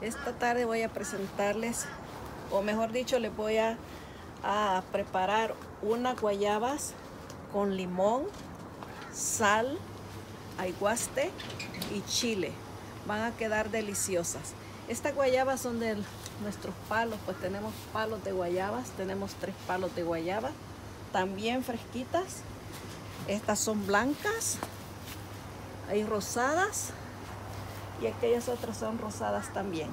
Esta tarde voy a presentarles, o mejor dicho, les voy a, preparar unas guayabas con limón, sal, aguaste y chile. Van a quedar deliciosas. Estas guayabas son de nuestros palos, pues tenemos palos de guayabas, tenemos tres palos de guayaba, también fresquitas. Estas son blancas, hay rosadas y aquellas otras son rosadas también.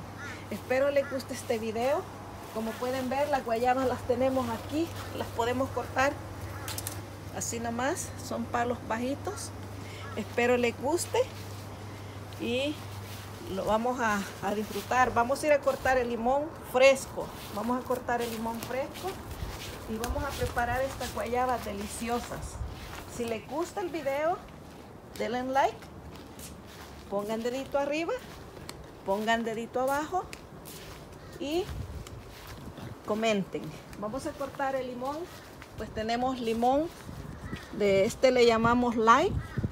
Espero les guste este video. Como pueden ver, las guayabas las tenemos aquí, las podemos cortar así nomás, son palos bajitos. Espero les guste y lo vamos a, a, disfrutar. Vamos a ir a cortar el limón fresco. Vamos a cortar el limón fresco y vamos a preparar estas guayabas deliciosas. Si les gusta el video, denle like, pongan dedito arriba, pongan dedito abajo y comenten. Vamos a cortar el limón. Pues tenemos limón, de este le llamamos lime,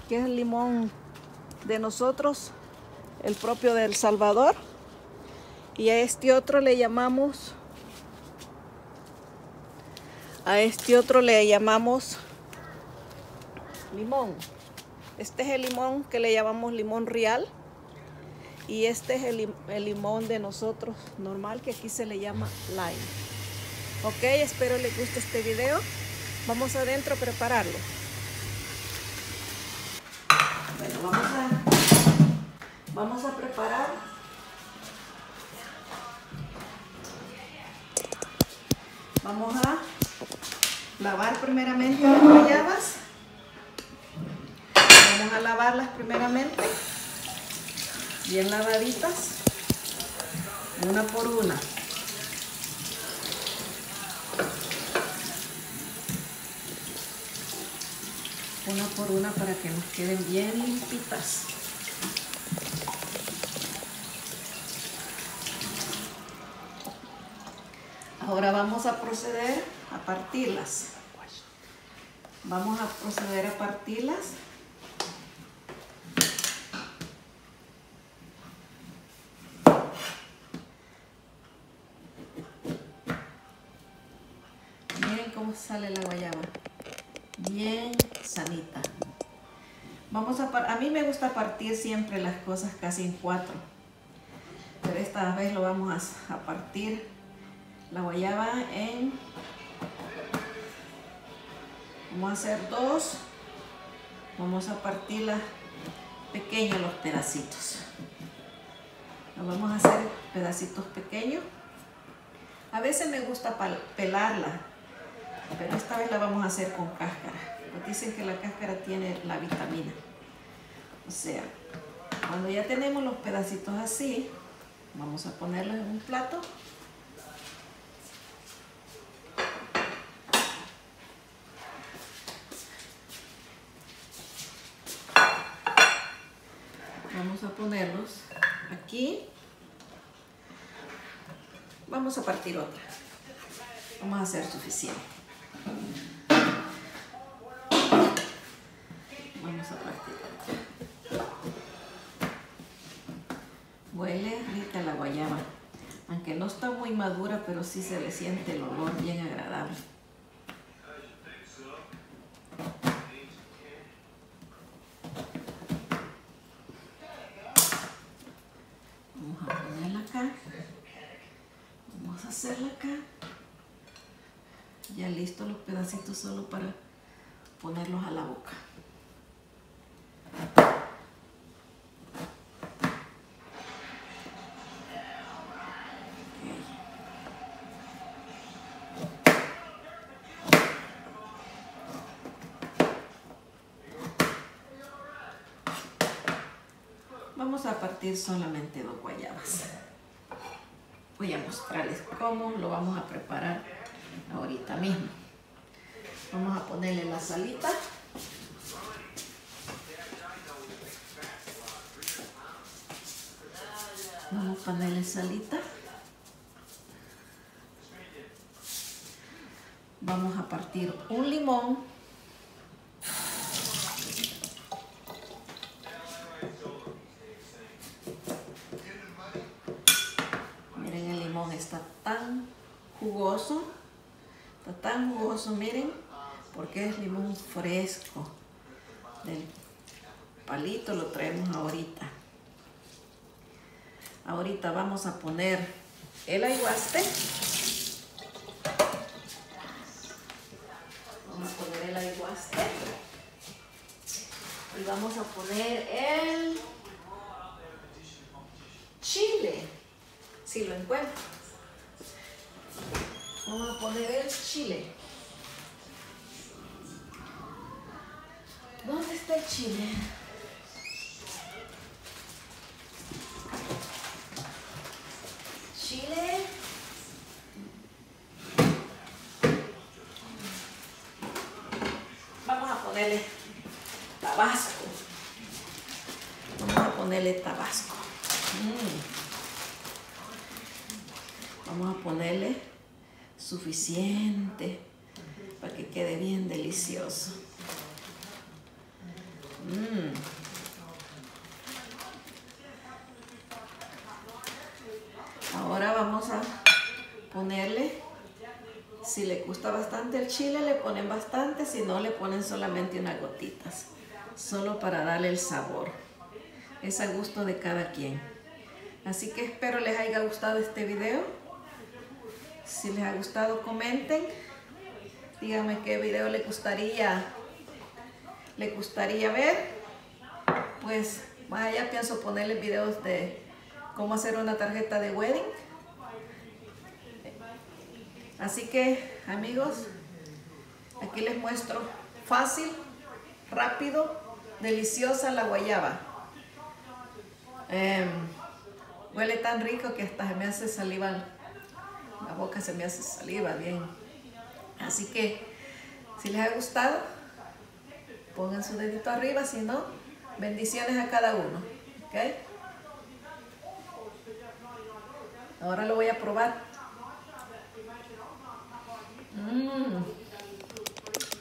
que es el limón de nosotros, el propio del Salvador. Y a este otro le llamamos, a este otro le llamamos limón. Este es el limón que le llamamos limón real. Y este es el, limón de nosotros normal que aquí se le llama lime. Ok, espero les guste este video. Vamos adentro a prepararlo. Bueno, vamos a, vamos a preparar Vamos a lavar primeramente las guayabas. Vamos a lavarlas primeramente, bien lavaditas, una por una. Una por una para que nos queden bien limpitas. Ahora vamos a proceder a partirlas. Vamos a proceder a partirlas. Miren cómo sale la guayaba. Bien sanita. Vamos a, a mí me gusta partir siempre las cosas casi en cuatro. Pero esta vez lo vamos a, a partir la guayaba en vamos a hacer dos vamos a partirla pequeños los pedacitos lo vamos a hacer pedacitos pequeños a veces me gusta pelarla esta vez la vamos a hacer con cáscara pues dicen que la cáscara tiene la vitamina. O sea cuando ya tenemos los pedacitos así vamos a ponerlos en un plato. Vamos a ponerlos aquí. Vamos a partir otra. Vamos a hacer suficiente vamos a partir huele rica la guayaba aunque no está muy madura pero sí se le siente el olor bien agradable. Vamos a hacerla acá. Ya listo los pedacitos solo para ponerlos a la boca. Vamos a partir solamente dos guayabas. Voy a mostrarles cómo lo vamos a preparar ahorita mismo. Vamos a ponerle la salita. Vamos a ponerle salita. Vamos a partir un limón. está tan jugoso. Está tan jugoso, miren, porque es limón fresco. Del palito lo traemos ahorita. Ahorita vamos a poner el aguaste. Vamos a poner el aguaste. Y vamos a poner el chile, si lo encuentro. Vamos a poner el chile. ¿Dónde está el chile? Chile. Vamos a ponerle tabasco. Vamos a ponerle tabasco. Mm. Vamos a ponerle suficiente para que quede bien delicioso. Mm. Ahora vamos a ponerle, si le gusta bastante el chile, le ponen bastante, si no, le ponen solamente unas gotitas, solo para darle el sabor. Es a gusto de cada quien. Así que espero les haya gustado este video. Si les ha gustado, comenten. Díganme qué video les gustaría, le gustaría ver. Pues más allá pienso ponerles videos de cómo hacer una tarjeta de wedding. Así que, amigos, aquí les muestro fácil, rápido, deliciosa la guayaba. Em, huele tan rico que hasta me hace saliva, la boca se me hace saliva bien. Así que, si les ha gustado, pongan su dedito arriba, si no, bendiciones a cada uno. ¿okay? Ahora lo voy a probar.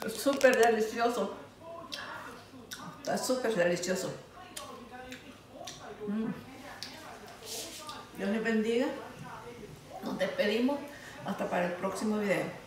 Es súper delicioso. Está súper delicioso. Mm. Dios les bendiga. Nos despedimos. Hasta para el próximo video.